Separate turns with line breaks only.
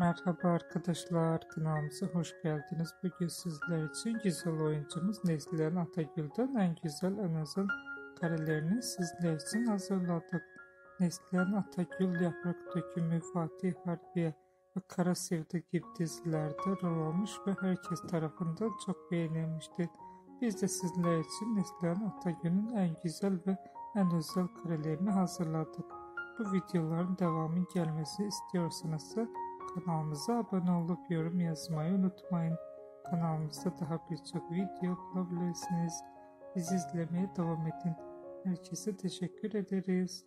Merhaba arkadaşlar, kanalımıza hoş geldiniz. Bugün sizler için güzel oyuncumuz Neslihan Atagül'den en güzel özel karelerini sizler için hazırladık. Neslihan Atagül, Yaprak Dökümü, Fatih Harbiye ve Kara Sevdi gibi dizilerde rol almış ve herkes tarafından çok beğenilmişti. Biz de sizler için Neslihan Atagül'ün en güzel ve en özel karelerini hazırladık. Bu videoların devamı gelmesi istiyorsanız da kanalımıza abone olup yorum yazmayı unutmayın. Kanalımızda daha birçok video bulabilirsiniz. Bizi izlemeye devam edin. Herkese teşekkür ederiz.